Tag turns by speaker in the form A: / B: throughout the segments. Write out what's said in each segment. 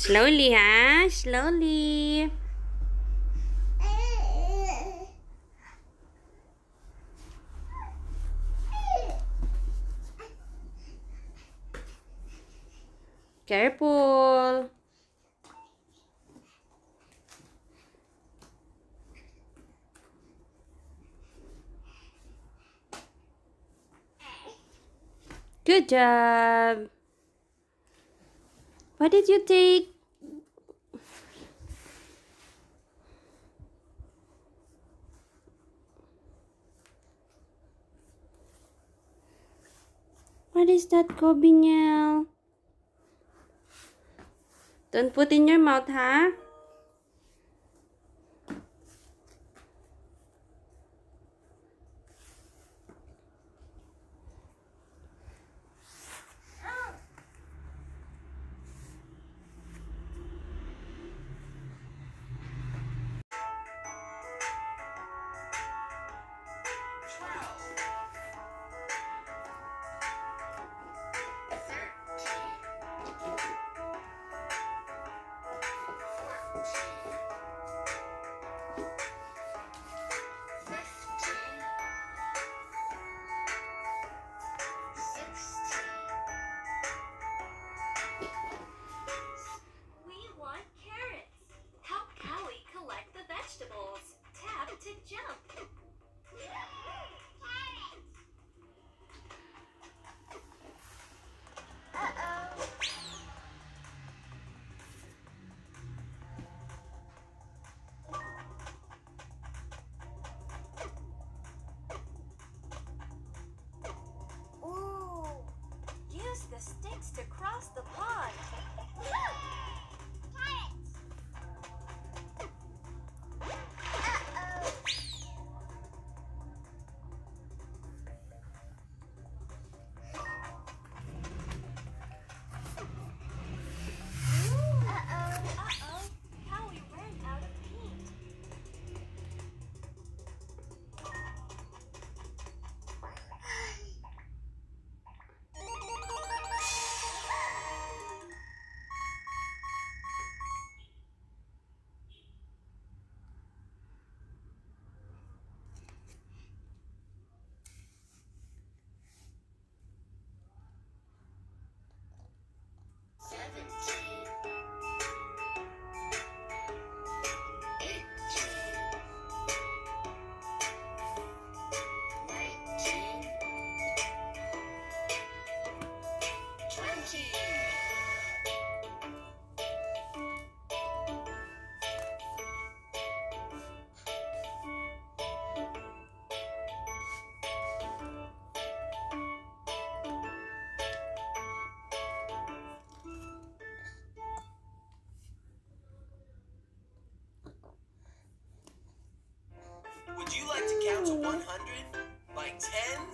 A: Slowly, ha? Slowly. Careful. Good job. What did you take? What is that, Kobe Don't put in your mouth, huh?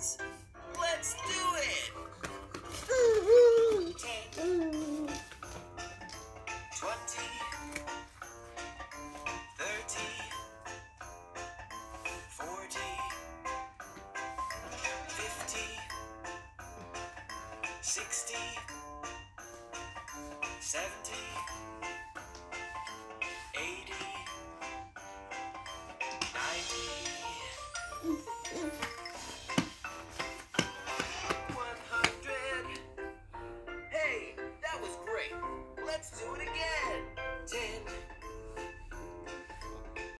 B: Tens? Let's do it! 10, 20, 30, 40, 50, 60, 70,